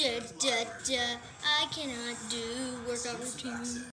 duh, duh, duh. I cannot do workout routine.